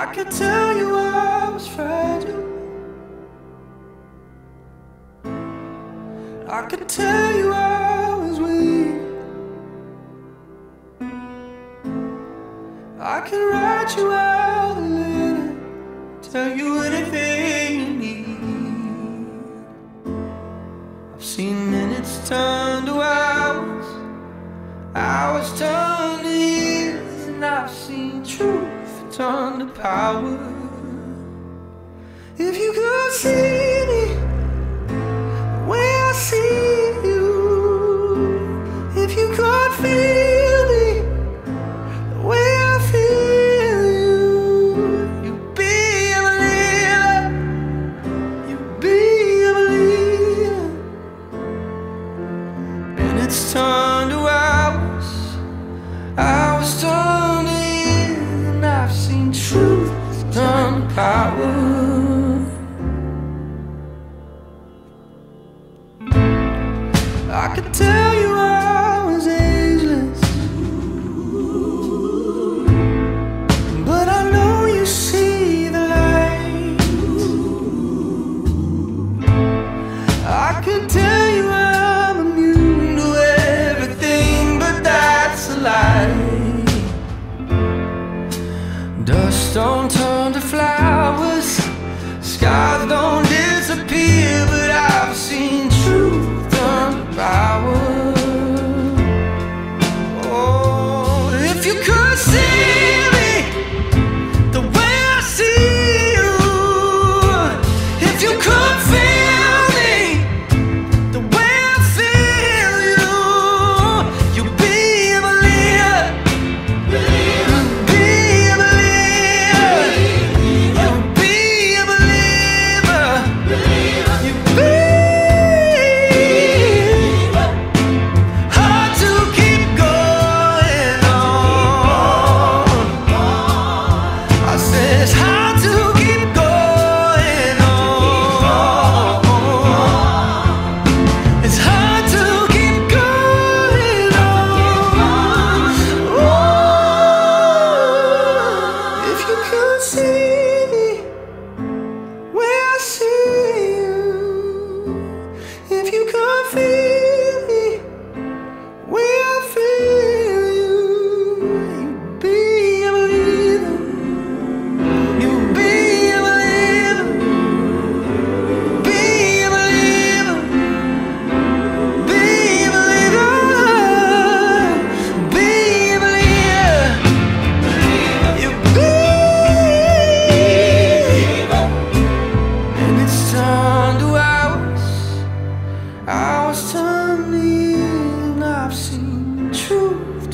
I could tell you I was fragile. I could tell you I was weak. I can write you out a letter, tell you anything you need. I've seen minutes turn to hours, hours turn to years, and I've seen truth turn to power. If you could see me the way I see you, if you could feel me the way I feel you, you'd be a believer. You'd be a believer. And it's turned power. I could tell you I was ageless, but I know you see the light. I could tell you I'm Dust don't turn to flowers,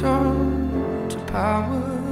to power.